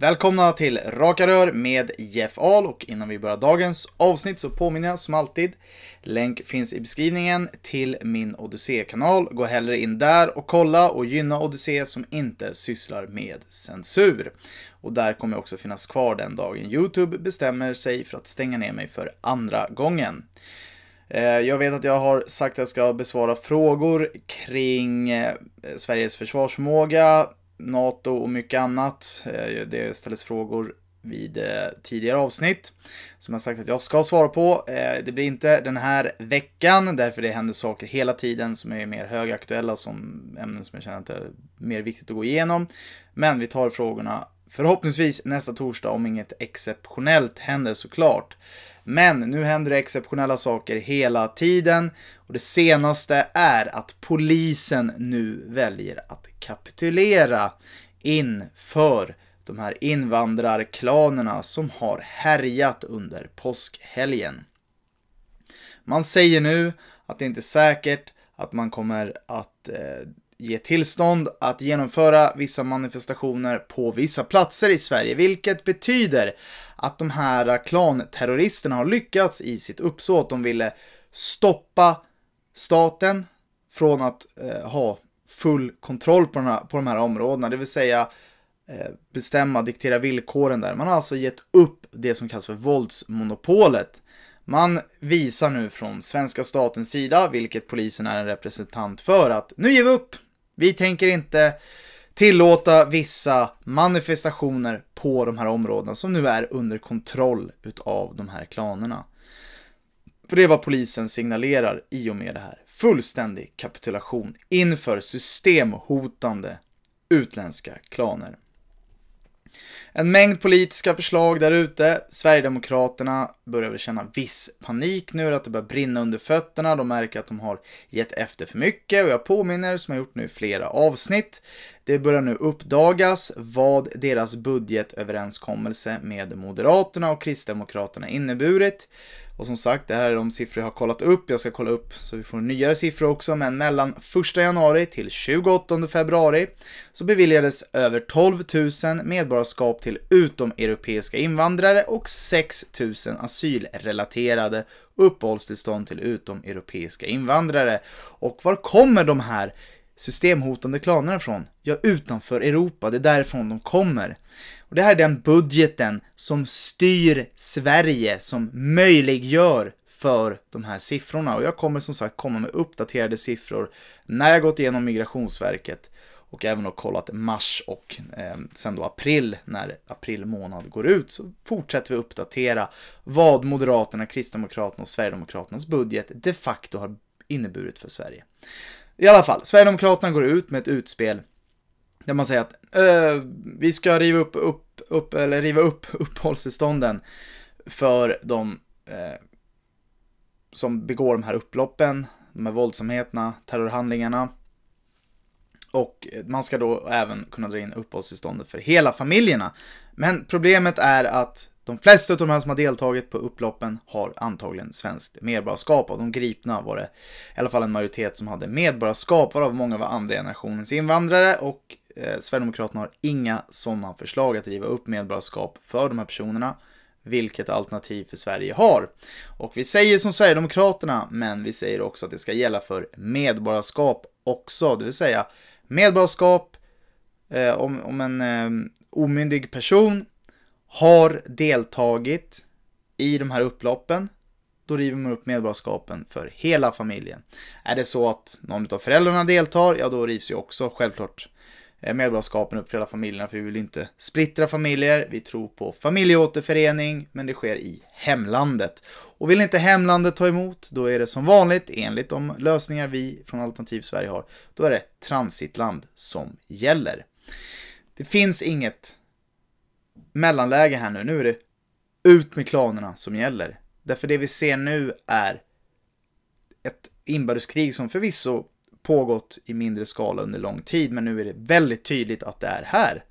Välkomna till Raka Rör med Jeff Ahl och innan vi börjar dagens avsnitt så påminner jag som alltid. Länk finns i beskrivningen till min Odyssey-kanal. Gå hellre in där och kolla och gynna Odyssey som inte sysslar med censur. Och där kommer jag också finnas kvar den dagen Youtube bestämmer sig för att stänga ner mig för andra gången. Eh, jag vet att jag har sagt att jag ska besvara frågor kring eh, Sveriges försvarsförmåga, NATO och mycket annat. Eh, det ställdes frågor vid eh, tidigare avsnitt som jag sagt att jag ska svara på. Eh, det blir inte den här veckan därför det händer saker hela tiden som är mer högaktuella som ämnen som jag känner att det är mer viktigt att gå igenom. Men vi tar frågorna förhoppningsvis nästa torsdag om inget exceptionellt händer såklart. Men nu händer det exceptionella saker hela tiden och det senaste är att polisen nu väljer att kapitulera inför de här invandrarklanerna som har härjat under påskhelgen. Man säger nu att det inte är säkert att man kommer att eh, ge tillstånd att genomföra vissa manifestationer på vissa platser i Sverige, vilket betyder att de här klanterroristerna har lyckats i sitt uppsåt. De ville stoppa staten från att eh, ha full kontroll på, här, på de här områdena, det vill säga eh, bestämma, diktera villkoren där. Man har alltså gett upp det som kallas för våldsmonopolet. Man visar nu från svenska statens sida, vilket polisen är en representant för, att nu ger vi upp. Vi tänker inte tillåta vissa manifestationer på de här områdena som nu är under kontroll utav de här klanerna. För det är vad polisen signalerar i och med det här. Fullständig kapitulation inför systemhotande utländska klaner. En mängd politiska förslag där ute. Sverigedemokraterna börjar väl känna viss panik nu, att det börjar brinna under fötterna. De märker att de har gett efter för mycket och jag påminner, som jag gjort nu i flera avsnitt, det börjar nu uppdagas vad deras budgetöverenskommelse med Moderaterna och Kristdemokraterna inneburit. Och som sagt, det här är de siffror jag har kollat upp. Jag ska kolla upp så vi får nyare siffror också, men mellan 1 januari till 28 februari så beviljades över 12 000 medborgarskap till utomeuropeiska invandrare och 6 000 asylrelaterade uppehållstillstånd till utomeuropeiska invandrare. Och var kommer de här systemhotande klanerna från? Ja, utanför Europa, det är därifrån de kommer. Och det här är den budgeten som styr Sverige, som möjliggör för de här siffrorna. Och jag kommer som sagt komma med uppdaterade siffror när jag gått igenom Migrationsverket och även har kollat mars och eh, sen då april, när april månad går ut, så fortsätter vi uppdatera vad Moderaterna, Kristdemokraterna och Sverigedemokraternas budget de facto har inneburit för Sverige. I alla fall, Sverigedemokraterna går ut med ett utspel där man säger att äh, vi ska riva upp, upp, upp, eller riva upp uppehållstillstånden för de eh, som begår de här upploppen, de här våldsamheterna, terrorhandlingarna. Och man ska då även kunna dra in uppehållstillståndet för hela familjerna. Men problemet är att de flesta av de här som har deltagit på upploppen har antagligen svenskt medborgarskap. Av de gripna var det i alla fall en majoritet som hade medborgarskap, varav många var andra generationens invandrare. Och eh, Sverigedemokraterna har inga sådana förslag att riva upp medborgarskap för de här personerna. Vilket alternativ för Sverige har. Och vi säger som Sverigedemokraterna, men vi säger också att det ska gälla för medborgarskap också. Det vill säga medborgarskap eh, om, om en eh, omyndig person har deltagit i de här upploppen, då river man upp medborgarskapen för hela familjen. Är det så att någon av föräldrarna deltar, ja då rivs ju också självklart eh, medborgarskapen upp för hela familjerna, för vi vill inte splittra familjer. Vi tror på familjeåterförening, men det sker i hemlandet. Och vill inte hemlandet ta emot, då är det som vanligt, enligt de lösningar vi från Alternativ Sverige har, då är det transitland som gäller. Det finns inget mellanläge här nu. Nu är det ut med klanerna som gäller. Därför det vi ser nu är ett inbördeskrig som förvisso pågått i mindre skala under lång tid, men nu är det väldigt tydligt att det är här.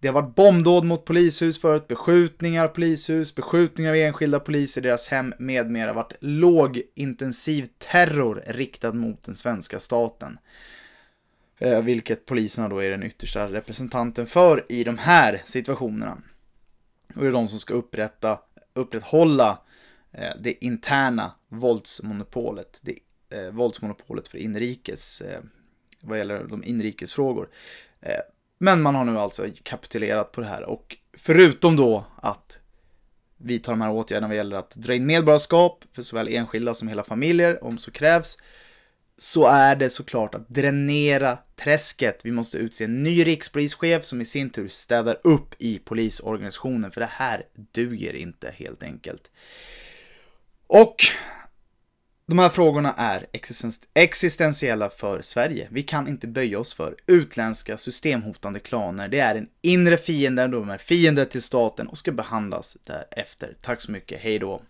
Det har varit bombdåd mot polishus förut, beskjutningar av polishus, beskjutningar av enskilda poliser, deras hem med mera. Det har varit lågintensiv terror riktad mot den svenska staten. Eh, vilket poliserna då är den yttersta representanten för i de här situationerna. Och det är de som ska upprätta, upprätthålla eh, det interna våldsmonopolet. Det eh, våldsmonopolet för inrikes, eh, vad gäller de inrikesfrågor. Eh, men man har nu alltså kapitulerat på det här och förutom då att vidta de här åtgärderna vad gäller att dra in medborgarskap för såväl enskilda som hela familjer om så krävs så är det såklart att dränera träsket. Vi måste utse en ny rikspolischef som i sin tur städar upp i polisorganisationen, för det här duger inte helt enkelt. Och de här frågorna är existentiella för Sverige. Vi kan inte böja oss för utländska systemhotande klaner. Det är en inre fiende, de är fiender till staten och ska behandlas därefter. Tack så mycket, hej då!